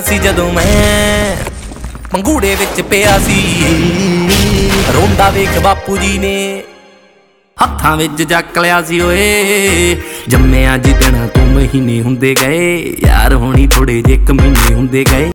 ਸੀ ਜਦੋਂ ਮੈਂ ਪੰਗੂੜੇ ਵਿੱਚ ਪਿਆ ਸੀ। ਰੋਂਦਾ ਵੇਖ ਬਾਪੂ ਜੀ ਨੇ ਹੱਥਾਂ ਵਿੱਚ ਚੱਕ ਲਿਆ ਸੀ ਓਏ। ਜੰਮਿਆ ਜਿੱਦਣ ਤੂੰ ਮਹੀਨੇ ਹੁੰਦੇ ਗਏ, ਯਾਰ ਹੋਣੀ ਥੋੜੇ ਜਿਹੇ ਕਮੀਨੇ ਹੁੰਦੇ ਗਏ।